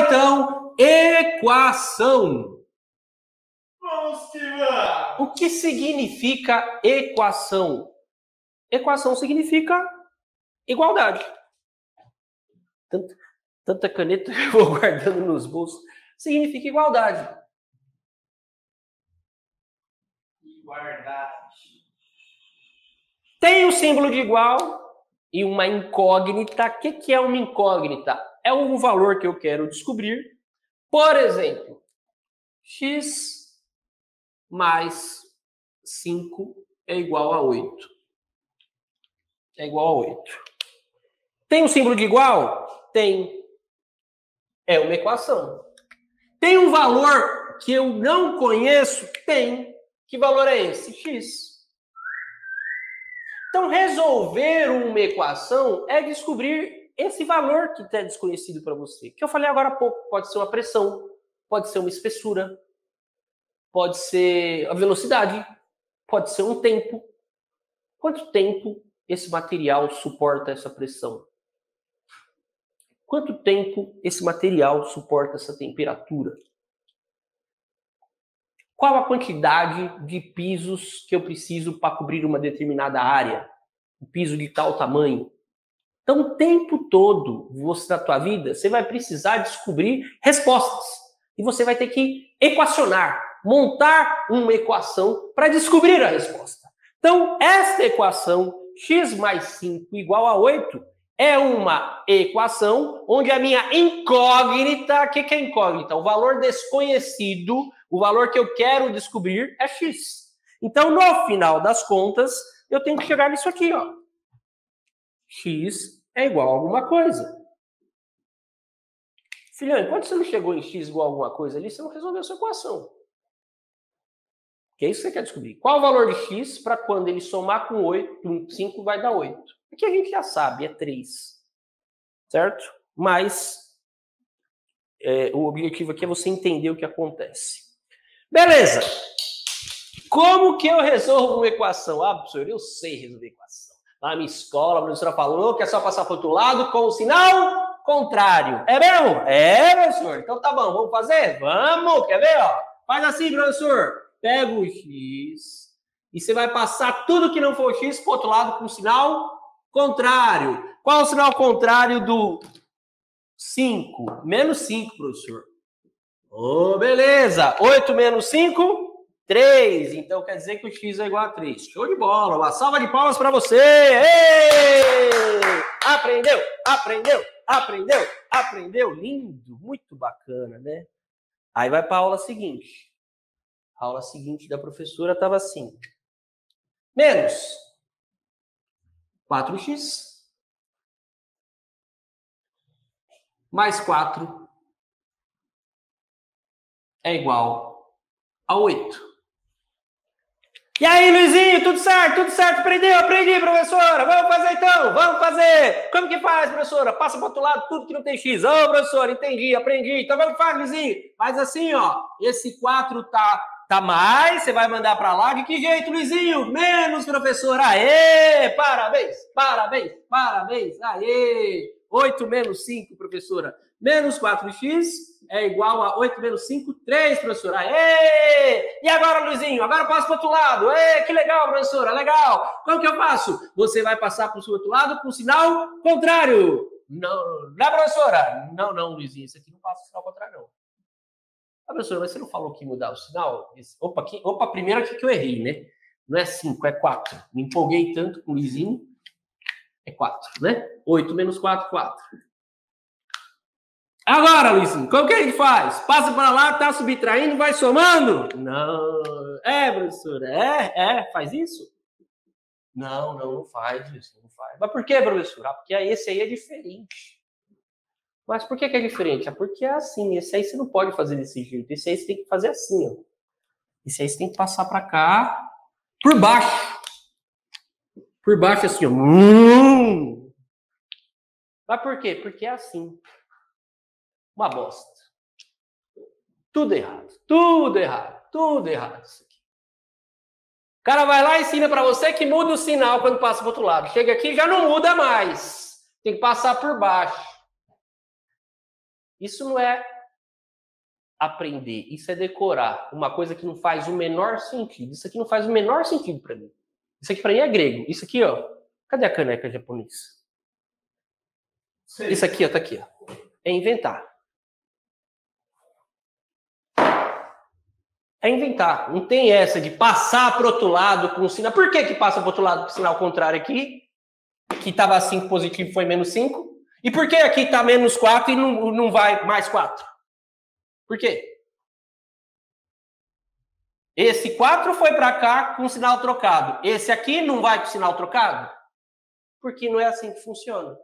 então, equação. Vamos! O que significa equação? Equação significa igualdade. Tanta, tanta caneta que eu vou guardando nos bolsos significa igualdade. Igualdade. Tem o símbolo de igual e uma incógnita. O que é uma incógnita? É um valor que eu quero descobrir. Por exemplo, x mais 5 é igual a 8. É igual a 8. Tem um símbolo de igual? Tem. É uma equação. Tem um valor que eu não conheço? Tem. Que valor é esse? X. Então, resolver uma equação é descobrir esse valor que está desconhecido para você. Que eu falei agora há pouco. Pode ser uma pressão, pode ser uma espessura, pode ser a velocidade, pode ser um tempo. Quanto tempo esse material suporta essa pressão? Quanto tempo esse material suporta essa temperatura? Qual a quantidade de pisos que eu preciso para cobrir uma determinada área? Um piso de tal tamanho. Então, o tempo todo, você da tua vida, você vai precisar descobrir respostas. E você vai ter que equacionar, montar uma equação para descobrir a resposta. Então, esta equação, x mais 5 igual a 8, é uma equação onde a minha incógnita, o que, que é incógnita? O valor desconhecido, o valor que eu quero descobrir é x. Então, no final das contas, eu tenho que chegar nisso aqui, ó. x é igual a alguma coisa. Filhão, quando você não chegou em x igual a alguma coisa ali, você não resolveu a sua equação. Que é isso que você quer descobrir. Qual o valor de x para quando ele somar com 8, com 5 vai dar 8? Aqui a gente já sabe, é 3. Certo? Mas é, o objetivo aqui é você entender o que acontece. Beleza. Como que eu resolvo uma equação? Ah, professor, eu sei resolver equação. Na minha escola, a professora falou que é só passar para o outro lado com o sinal contrário. É mesmo? É, professor. Então tá bom, vamos fazer? Vamos, quer ver? Ó? Faz assim, professor. Pega o x e você vai passar tudo que não for x para o outro lado com o sinal contrário. Qual é o sinal contrário do 5? Menos 5, professor. Oh, beleza. 8 menos 5? 3. Então quer dizer que o x é igual a 3. Show de bola. Uma salva de palmas para você. Ei! Aprendeu, aprendeu, aprendeu, aprendeu. Lindo, muito bacana, né? Aí vai para a aula seguinte. A aula seguinte da professora estava assim. Menos 4x mais 4 é igual a 8. E aí, Luizinho, tudo certo? Tudo certo? Aprendeu? Aprendi, professora. Vamos fazer então? Vamos fazer. Como que faz, professora? Passa para outro lado tudo que não tem X. Ô, oh, professora, entendi, aprendi. Então vamos fazer, Luizinho. Faz assim, ó. Esse 4 tá Tá mais, você vai mandar para lá. De que jeito, Luizinho? Menos, professor. Aê! Parabéns, parabéns, parabéns. Aê! 8 menos 5, professora. Menos 4x é igual a 8 menos 5, 3, professora. Aê! E agora, Luizinho? Agora eu passo para o outro lado. Aê, que legal, professora, legal. Como que eu faço? Você vai passar para o outro lado com sinal contrário. Não, não, professora? Não, não, Luizinho, isso aqui não passa o sinal contrário, não. Ah, professor, mas você não falou que mudar o sinal? Opa, que, opa, primeiro aqui que eu errei, né? Não é 5, é 4. Me empolguei tanto com o Lizinho. É 4, né? 8 menos 4, 4. Agora, Luizinho, como que a gente faz? Passa para lá, tá subtraindo, vai somando? Não. É, professora, é, é, faz isso? Não, não, não faz, Luizinho, não faz. Mas por que, professora? Ah, porque esse aí é diferente. Mas por que, que é diferente? É porque é assim. Esse aí você não pode fazer desse jeito. Esse aí você tem que fazer assim, ó. Esse aí você tem que passar para cá por baixo. Por baixo, assim, ó. Hum! Mas por quê? Porque é assim. Uma bosta. Tudo errado. Tudo errado. Tudo errado isso aqui. O cara vai lá e ensina para você que muda o sinal quando passa para outro lado. Chega aqui já não muda mais. Tem que passar por baixo. Isso não é aprender, isso é decorar uma coisa que não faz o menor sentido. Isso aqui não faz o menor sentido para mim. Isso aqui para mim é grego. Isso aqui, ó. Cadê a caneca japonesa? Isso aqui, ó, tá aqui, ó. É inventar. É inventar. Não tem essa de passar para outro lado com o sinal. Por que que passa para outro lado com o sinal contrário aqui? Que estava 5 positivo foi menos 5. E por que aqui está menos 4 e não, não vai mais 4? Por quê? Esse 4 foi para cá com o sinal trocado. Esse aqui não vai com o sinal trocado? Porque não é assim que funciona.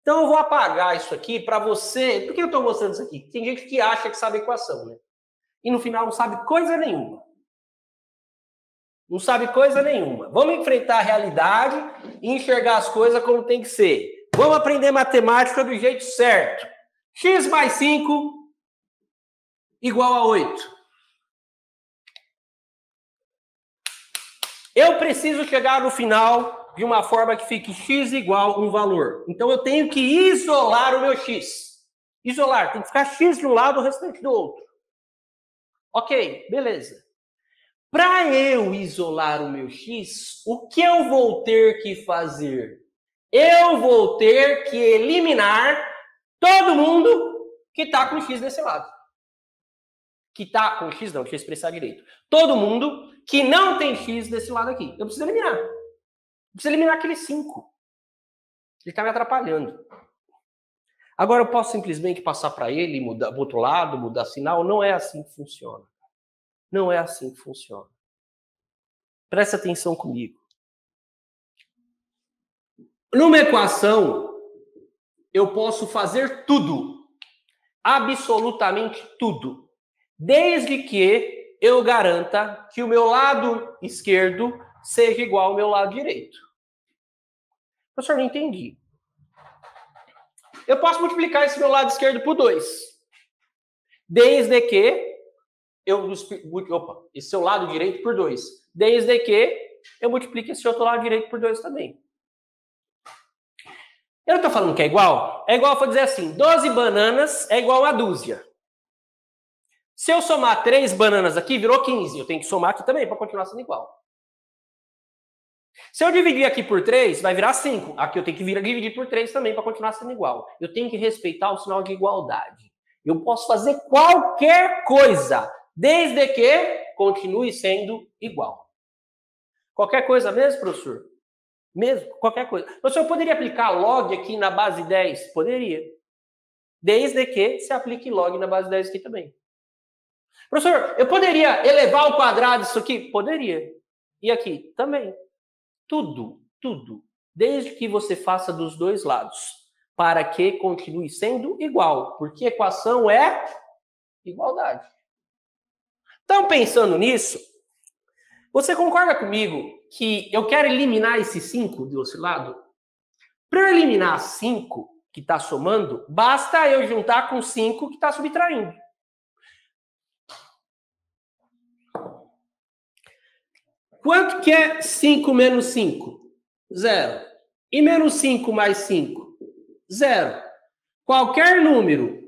Então eu vou apagar isso aqui para você. Por que eu estou mostrando isso aqui? Tem gente que acha que sabe equação, né? E no final não sabe coisa nenhuma. Não sabe coisa nenhuma. Vamos enfrentar a realidade e enxergar as coisas como tem que ser. Vamos aprender matemática do jeito certo. x mais 5 igual a 8. Eu preciso chegar no final de uma forma que fique x igual um valor. Então eu tenho que isolar o meu x. Isolar, tem que ficar x de um lado, o restante do outro. Ok, beleza. Para eu isolar o meu x, o que eu vou ter que fazer? Eu vou ter que eliminar todo mundo que está com x desse lado. Que está com x, não, deixa eu expressar direito. Todo mundo que não tem x desse lado aqui. Eu preciso eliminar. Eu preciso eliminar aquele 5. Ele está me atrapalhando. Agora eu posso simplesmente passar para ele, mudar para outro lado, mudar sinal. Não é assim que funciona. Não é assim que funciona. Presta atenção comigo. Numa equação, eu posso fazer tudo. Absolutamente tudo. Desde que eu garanta que o meu lado esquerdo seja igual ao meu lado direito. Professor, não entendi. Eu posso multiplicar esse meu lado esquerdo por 2. Desde que eu opa, esse seu lado direito por 2. Desde que eu multiplique esse outro lado direito por 2 também. Eu não estou falando que é igual? É igual, vou dizer assim, 12 bananas é igual a dúzia. Se eu somar 3 bananas aqui, virou 15. Eu tenho que somar aqui também para continuar sendo igual. Se eu dividir aqui por 3, vai virar 5. Aqui eu tenho que vir dividir por 3 também para continuar sendo igual. Eu tenho que respeitar o sinal de igualdade. Eu posso fazer qualquer coisa, desde que continue sendo igual. Qualquer coisa mesmo, professor? Mesmo, qualquer coisa. Professor, eu poderia aplicar log aqui na base 10? Poderia. Desde que se aplique log na base 10 aqui também. Professor, eu poderia elevar ao quadrado isso aqui? Poderia. E aqui? Também. Tudo, tudo. Desde que você faça dos dois lados. Para que continue sendo igual. Porque equação é igualdade. Então, pensando nisso, você concorda comigo que eu quero eliminar esse 5 do outro lado? Para eliminar 5 que está somando, basta eu juntar com 5 que está subtraindo. Quanto que é 5 menos 5? Zero. E menos 5 mais 5? Zero. Qualquer número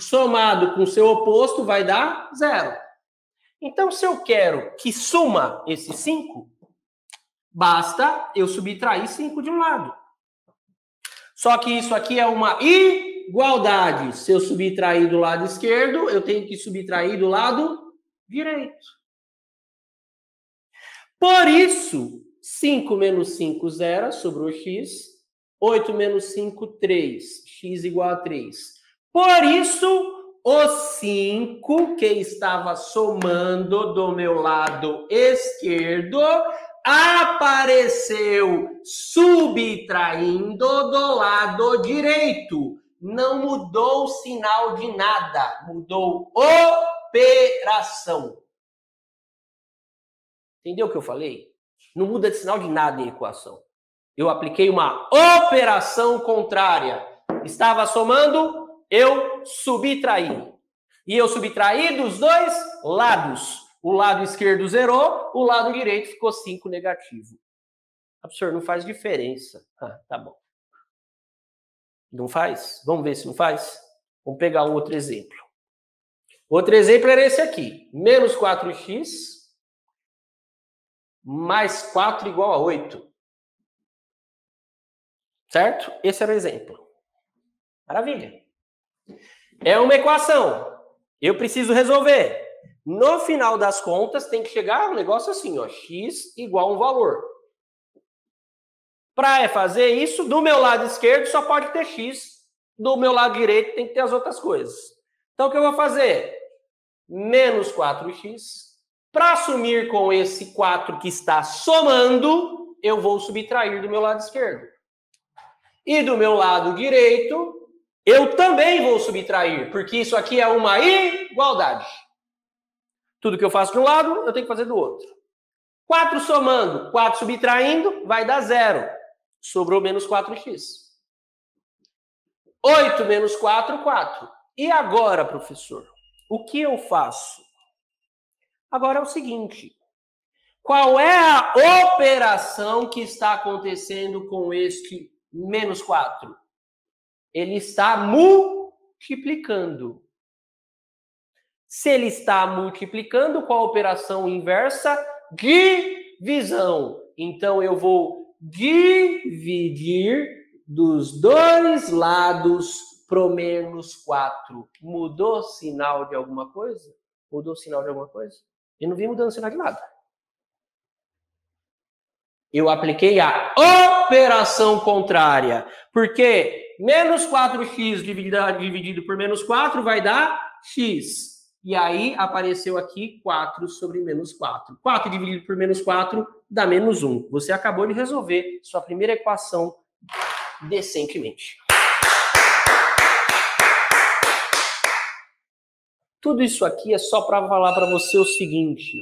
somado com seu oposto vai dar zero. Então, se eu quero que suma esse 5, basta eu subtrair 5 de um lado. Só que isso aqui é uma igualdade. Se eu subtrair do lado esquerdo, eu tenho que subtrair do lado direito. Por isso, 5 menos 5, 0, sobrou x. 8 menos 5, 3. x igual a 3. Por isso, o 5 que estava somando do meu lado esquerdo apareceu subtraindo do lado direito. Não mudou o sinal de nada, mudou operação. Entendeu o que eu falei? Não muda de sinal de nada em equação. Eu apliquei uma operação contrária. Estava somando, eu subtraí. E eu subtraí dos dois lados. O lado esquerdo zerou, o lado direito ficou 5 negativo. Professor, não faz diferença. Ah, tá bom. Não faz? Vamos ver se não faz? Vamos pegar um outro exemplo. Outro exemplo era esse aqui. Menos 4x mais 4 igual a 8. Certo? Esse era o exemplo. Maravilha. É uma equação. Eu preciso resolver. No final das contas, tem que chegar um negócio assim, ó, x igual a um valor. Para fazer isso, do meu lado esquerdo só pode ter x, do meu lado direito tem que ter as outras coisas. Então, o que eu vou fazer? Menos 4x. Para assumir com esse 4 que está somando, eu vou subtrair do meu lado esquerdo. E do meu lado direito, eu também vou subtrair, porque isso aqui é uma igualdade. Tudo que eu faço de um lado, eu tenho que fazer do outro. 4 somando, 4 subtraindo, vai dar zero. Sobrou menos 4x. 8 menos 4, 4. E agora, professor? O que eu faço? Agora é o seguinte: qual é a operação que está acontecendo com este menos 4? Ele está multiplicando. Se ele está multiplicando, qual a operação inversa? Divisão. Então eu vou dividir dos dois lados pro menos 4. Mudou sinal de alguma coisa? Mudou sinal de alguma coisa? Eu não vi mudando sinal de nada eu apliquei a operação contrária. Porque menos 4x dividido, dividido por menos 4 vai dar x. E aí apareceu aqui 4 sobre menos 4. 4 dividido por menos 4 dá menos 1. Você acabou de resolver sua primeira equação decentemente. Tudo isso aqui é só para falar para você o seguinte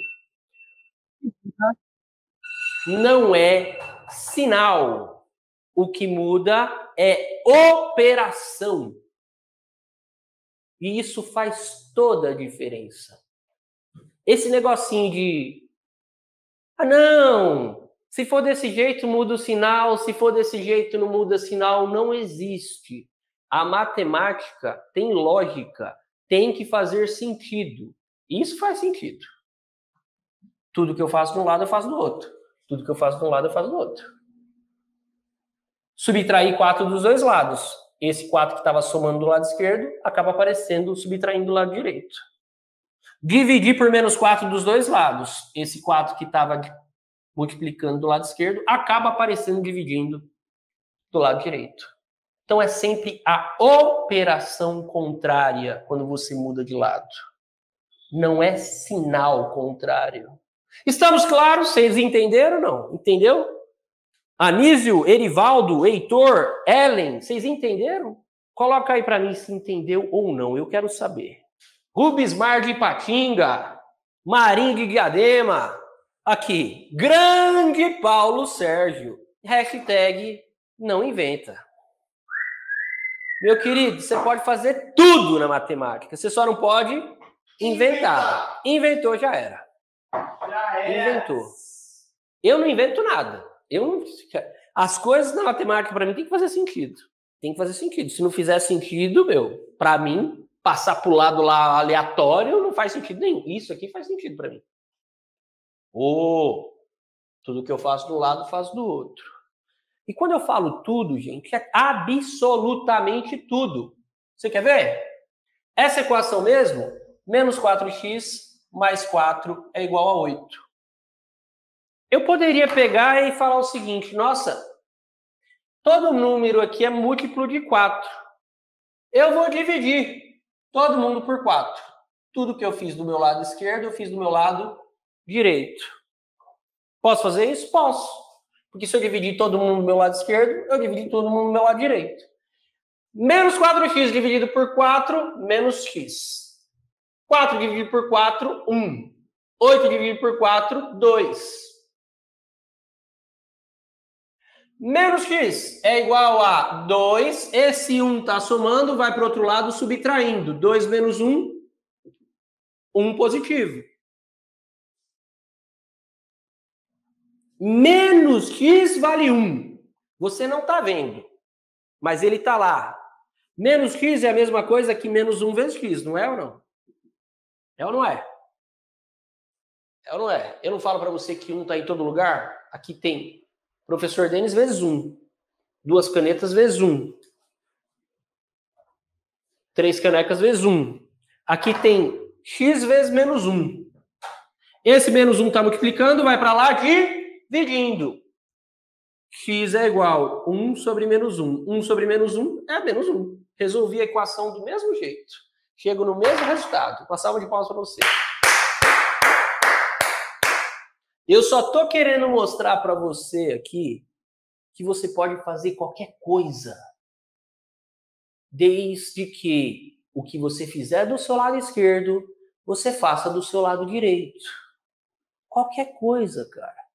não é sinal. O que muda é operação. E isso faz toda a diferença. Esse negocinho de. Ah, não! Se for desse jeito, muda o sinal. Se for desse jeito, não muda o sinal. Não existe. A matemática tem lógica. Tem que fazer sentido. Isso faz sentido. Tudo que eu faço de um lado, eu faço do outro. Tudo que eu faço de um lado, eu faço do outro. Subtrair 4 dos dois lados. Esse 4 que estava somando do lado esquerdo acaba aparecendo subtraindo do lado direito. Dividir por menos 4 dos dois lados. Esse 4 que estava multiplicando do lado esquerdo acaba aparecendo dividindo do lado direito. Então é sempre a operação contrária quando você muda de lado. Não é sinal contrário. Estamos claros? Vocês entenderam ou não? Entendeu? Anísio, Erivaldo, Heitor, Ellen, vocês entenderam? Coloca aí para mim se entendeu ou não, eu quero saber. Rubens Mar de Patinga, Marinho de Diadema, aqui, grande Paulo Sérgio, hashtag não inventa. Meu querido, você pode fazer tudo na matemática, você só não pode inventar. Inventou, já era. Inventou. Eu não invento nada. Eu não... As coisas na matemática, para mim, tem que fazer sentido. Tem que fazer sentido. Se não fizer sentido, meu, para mim, passar pro lado lá aleatório não faz sentido nenhum. Isso aqui faz sentido para mim. Ou oh, tudo que eu faço de um lado, faço do outro. E quando eu falo tudo, gente, é absolutamente tudo. Você quer ver? Essa equação mesmo, menos 4x mais 4 é igual a 8. Eu poderia pegar e falar o seguinte: nossa, todo número aqui é múltiplo de 4. Eu vou dividir todo mundo por 4. Tudo que eu fiz do meu lado esquerdo, eu fiz do meu lado direito. Posso fazer isso? Posso. Porque se eu dividir todo mundo do meu lado esquerdo, eu dividi todo mundo do meu lado direito. Menos 4x dividido por 4, menos x. 4 dividido por 4, 1. 8 dividido por 4, 2. Menos x é igual a 2. Esse 1 está somando, vai para o outro lado subtraindo. 2 menos 1, 1 positivo. Menos x vale 1. Você não está vendo, mas ele está lá. Menos x é a mesma coisa que menos 1 vezes x, não é ou não? É ou não é? É ou não é? Eu não falo para você que um está em todo lugar? Aqui tem professor Denis vezes 1. Duas canetas vezes 1. Três canecas vezes 1. Aqui tem x vezes menos 1. Esse menos 1 está multiplicando, vai para lá dividindo. x é igual a 1 sobre menos 1. 1 sobre menos 1 é menos 1. Resolvi a equação do mesmo jeito. Chego no mesmo resultado. Uma salva de palmas para você. Eu só tô querendo mostrar para você aqui que você pode fazer qualquer coisa, desde que o que você fizer do seu lado esquerdo, você faça do seu lado direito. Qualquer coisa, cara.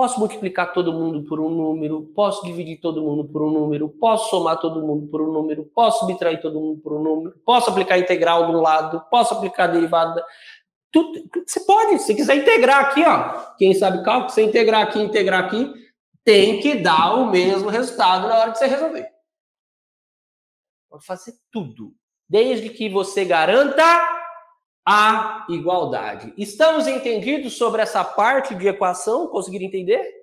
Posso multiplicar todo mundo por um número, posso dividir todo mundo por um número, posso somar todo mundo por um número, posso subtrair todo mundo por um número, posso aplicar integral de um lado, posso aplicar derivada. Tudo, você pode, se quiser integrar aqui, ó. Quem sabe cálculo, se integrar aqui, integrar aqui, tem que dar o mesmo resultado na hora de você resolver. Pode fazer tudo, desde que você garanta a igualdade. Estamos entendidos sobre essa parte de equação? Conseguiram entender?